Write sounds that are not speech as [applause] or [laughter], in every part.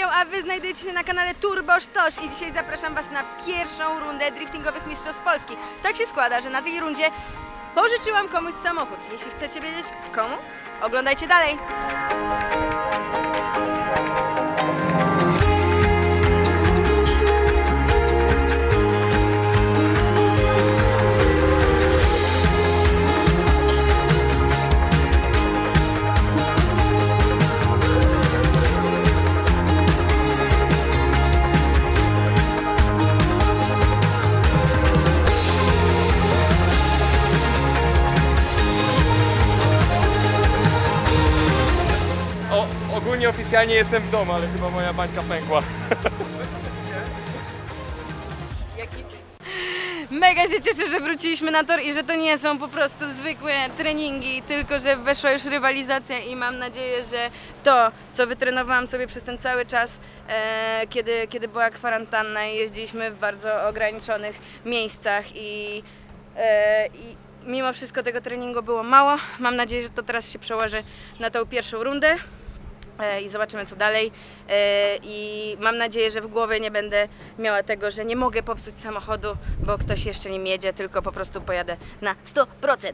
A wy znajdujecie się na kanale Turbo Sztos i dzisiaj zapraszam was na pierwszą rundę driftingowych mistrzostw Polski. Tak się składa, że na tej rundzie pożyczyłam komuś samochód. Jeśli chcecie wiedzieć komu, oglądajcie dalej. Ogólnie oficjalnie jestem w domu, ale chyba moja bańka pękła. Mega się cieszę, że wróciliśmy na tor i że to nie są po prostu zwykłe treningi, tylko że weszła już rywalizacja i mam nadzieję, że to, co wytrenowałam sobie przez ten cały czas, e, kiedy, kiedy była kwarantanna i jeździliśmy w bardzo ograniczonych miejscach i, e, i mimo wszystko tego treningu było mało. Mam nadzieję, że to teraz się przełoży na tą pierwszą rundę i zobaczymy co dalej. E, I mam nadzieję, że w głowie nie będę miała tego, że nie mogę popsuć samochodu, bo ktoś jeszcze nim jedzie, tylko po prostu pojadę na 100%.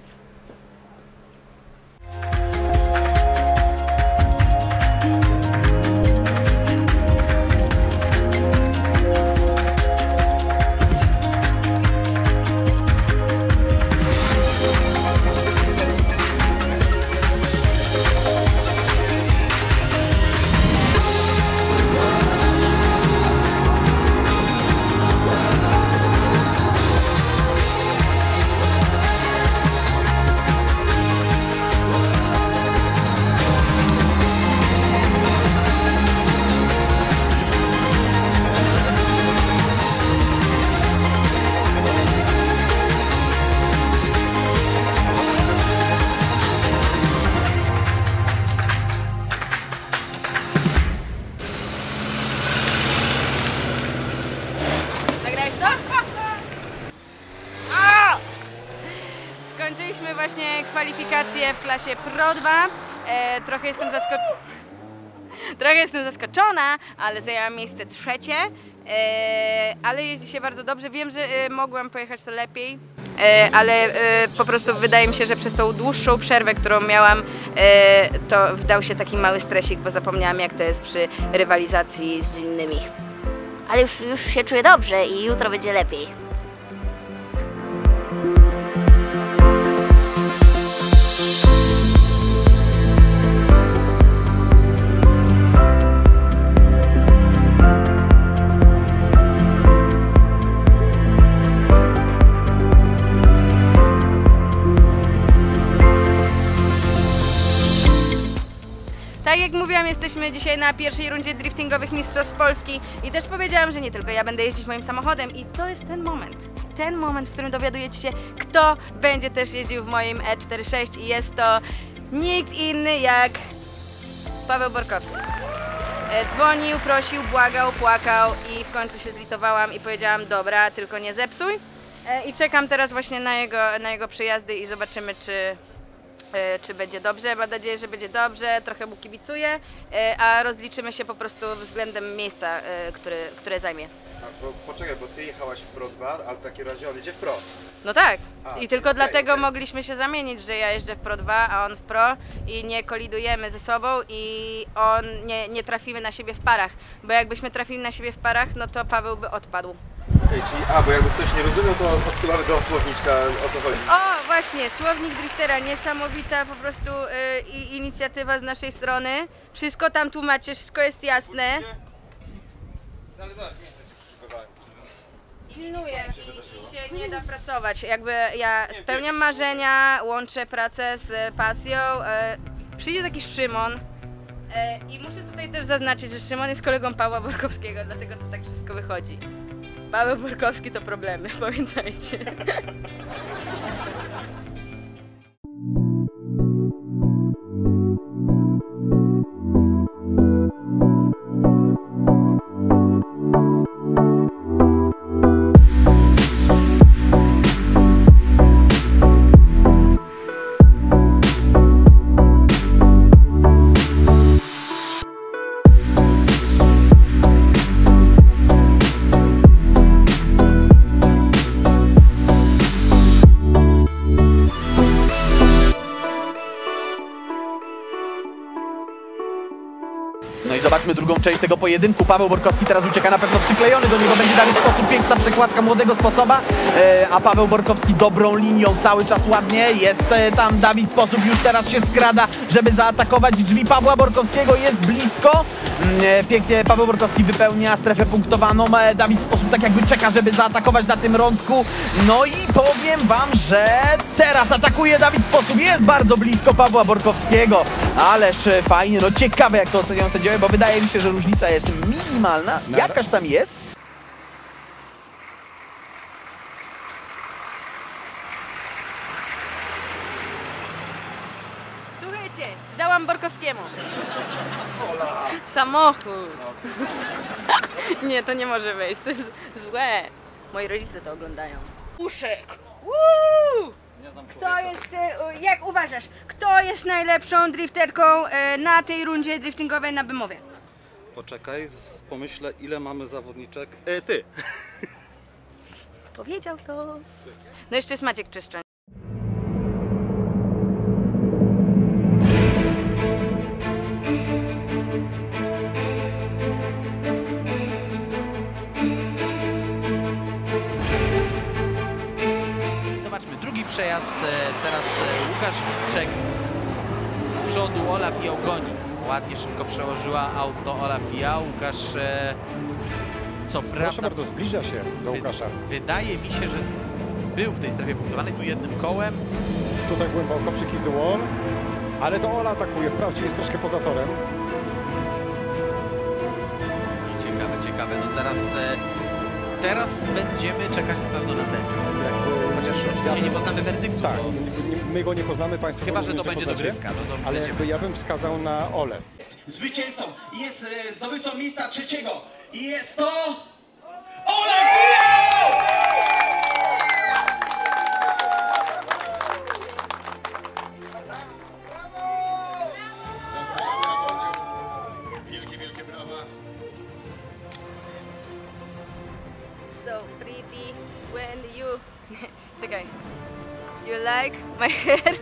Kwalifikacje w klasie Pro 2. E, trochę jestem zaskoczona. Trochę jestem zaskoczona, ale zajęłam miejsce trzecie. E, ale jeździ się bardzo dobrze. Wiem, że e, mogłam pojechać to lepiej, e, ale e, po prostu wydaje mi się, że przez tą dłuższą przerwę, którą miałam, e, to wdał się taki mały stresik, bo zapomniałam jak to jest przy rywalizacji z innymi. Ale już, już się czuję dobrze i jutro będzie lepiej. Jesteśmy dzisiaj na pierwszej rundzie driftingowych Mistrzostw Polski i też powiedziałam, że nie tylko ja będę jeździć moim samochodem i to jest ten moment, ten moment, w którym dowiadujecie się, kto będzie też jeździł w moim E46 i jest to nikt inny jak Paweł Borkowski. E, Dzwonił, prosił, błagał, płakał i w końcu się zlitowałam i powiedziałam, dobra, tylko nie zepsuj. E, I czekam teraz właśnie na jego, na jego przyjazdy i zobaczymy, czy, czy będzie dobrze. Mam nadzieję, że będzie dobrze, trochę mu kibicuję, e, a rozliczymy się po prostu względem miejsca, e, które, które zajmie. A, bo, poczekaj, bo ty jechałaś w Pro 2, ale w takim razie on jedzie w Pro. No tak. A, I tylko okej, dlatego okej. mogliśmy się zamienić, że ja jeżdżę w Pro 2, a on w Pro i nie kolidujemy ze sobą i on nie, nie trafimy na siebie w parach. Bo jakbyśmy trafili na siebie w parach, no to Paweł by odpadł. Okej, czyli, a, bo jakby ktoś nie rozumiał, to odsyłamy do słowniczka, o co chodzi. O, właśnie, słownik driftera, niesamowita po prostu y, inicjatywa z naszej strony. Wszystko tam tłumaczy, wszystko jest jasne. No ale zobacz, miejsce ci przygotowałem. Pilnuję i, i się nie da pracować. Jakby ja spełniam marzenia, łączę pracę z pasją. E, przyjdzie taki Szymon e, i muszę tutaj też zaznaczyć, że Szymon jest kolegą Pawła Borkowskiego, dlatego to tak wszystko wychodzi. Paweł Borkowski to problemy, [laughs] pamiętajcie. Część tego pojedynku. Paweł Borkowski teraz ucieka na pewno przyklejony do niego, będzie Dawid Sposób, piękna przekładka młodego sposoba, e, a Paweł Borkowski dobrą linią cały czas ładnie, jest e, tam Dawid Sposób, już teraz się skrada, żeby zaatakować. Drzwi Pawła Borkowskiego, jest blisko, pięknie Paweł Borkowski wypełnia strefę punktowaną, e, Dawid Sposób tak jakby czeka, żeby zaatakować na tym rądku, no i powiem wam, że teraz atakuje Dawid Sposób, jest bardzo blisko Pawła Borkowskiego, ależ e, fajnie, no ciekawe jak to oceniają sędziowie, bo wydaje mi się, że różnica jest minimalna, jakaż tam jest, Samochód. [laughs] nie, to nie może być, to jest złe. Moi rodzice to oglądają. Uszek! Woo! Kto jest, e, jak uważasz, kto jest najlepszą drifterką e, na tej rundzie driftingowej na Bemowie? Poczekaj, z- pomyślę ile mamy zawodniczek. E, ty! Powiedział to. No jeszcze jest Maciek Czyszczeń. Łukasz Wilczek z przodu, Olaf ją goni. Ładnie, szybko przełożyła auto Olaf ja. Łukasz, e, co Proszę prawda, bardzo, zbliża się do Łukasza. wydaje mi się, że był w tej strefie punktowanej tu jednym kołem. Tutaj głęboko przy Kiss the Wall. Ale to Ola atakuje, wprawdzie jest troszkę poza torem. Ciekawe, ciekawe. No teraz, e, teraz będziemy czekać na pewno na sędziów. Chociaż oczywiście nie poznamy werdyktu, Tak, bo my go nie poznamy, Państwo chyba, że to będzie poznacie. dogrywka. No to Ale będziemy jakby ja bym wskazał na Olę. Zwycięzcą jest e, zdobywcą miejsca trzeciego i jest to Michał! My hair?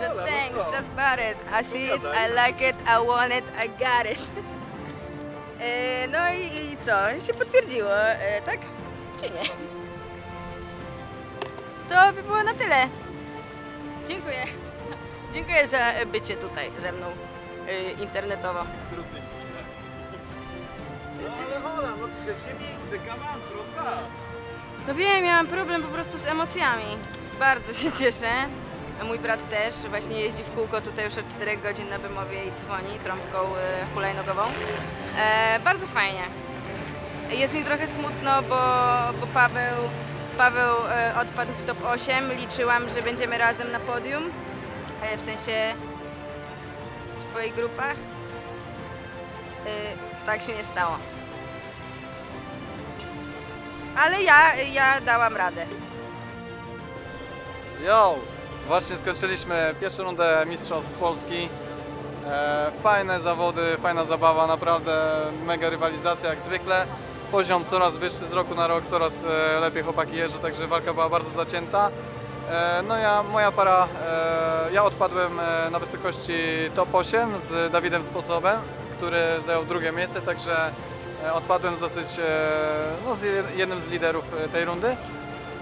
Just thanks, just bought it. I see it, I like it, I want it, I got it. [laughs] E, no i, i co? Się potwierdziło, e, tak? Czy nie? [laughs] To by było na tyle. Dziękuję. [laughs] Dziękuję za bycie tutaj ze mną e, internetowo. Trudny chwilę. No ale Ola, no trzecie miejsce, Kaman, Pro 2. No wiem, ja mam problem po prostu z emocjami. Bardzo się cieszę. Mój brat też właśnie jeździ w kółko tutaj już od 4 godzin na Bemowie i dzwoni trąbką e, hulajnogową. E, bardzo fajnie. Jest mi trochę smutno, bo, bo Paweł, Paweł e, odpadł w top 8. Liczyłam, że będziemy razem na podium. E, w sensie w swoich grupach. E, tak się nie stało. Ale ja, ja dałam radę. Yo! Właśnie skończyliśmy pierwszą rundę Mistrzostw Polski. E, fajne zawody, fajna zabawa, naprawdę mega rywalizacja jak zwykle. Poziom coraz wyższy z roku na rok, coraz e, lepiej chłopaki jeżdżą, także walka była bardzo zacięta. E, no ja, moja para, ja odpadłem na wysokości top 8 z Dawidem Sposobem, który zajął drugie miejsce, także odpadłem z dosyć, no, z jed- jednym z liderów tej rundy.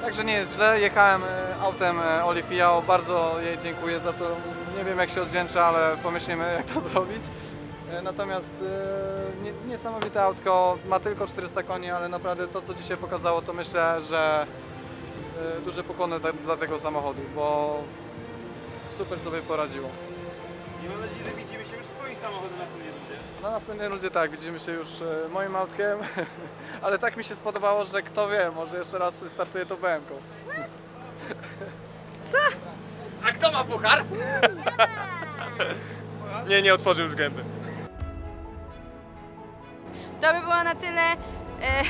Także nie jest źle. Jechałem e, autem e, Oli Fiao. Bardzo jej dziękuję za to. Nie wiem jak się odwdzięczę, ale pomyślimy jak to [laughs] zrobić. E, Natomiast nie, niesamowite autko. Ma tylko 400 koni, ale naprawdę to co dzisiaj pokazało to myślę, że duże pokłony te- dla tego samochodu, bo super sobie poradziło. Się już z Twoim samochodem na następnej rundzie. Na następnej rundzie tak, widzimy się już e, moim autkiem, [laughs] ale tak mi się spodobało, że kto wie, może jeszcze raz wystartuję to BM-ką. A kto ma puchar? nie, nie otworzył już gęby. To by było na tyle. E,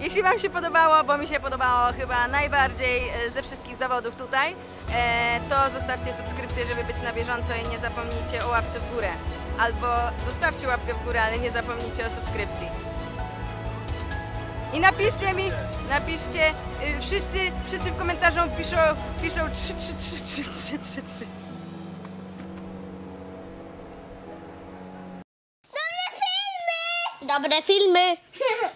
jeśli Wam się podobało, bo mi się podobało chyba najbardziej e, ze wszystkich zawodów tutaj, e, to zostawcie subskrypcję, żeby być na bieżąco i nie zapomnijcie o łapce w górę. Albo zostawcie łapkę w górę, ale nie zapomnijcie o subskrypcji. I napiszcie mi, napiszcie, y, wszyscy, wszyscy w komentarzu piszą, piszą 3, 3, 3, 3, 3, 3, 3. Dobre filmy. [laughs]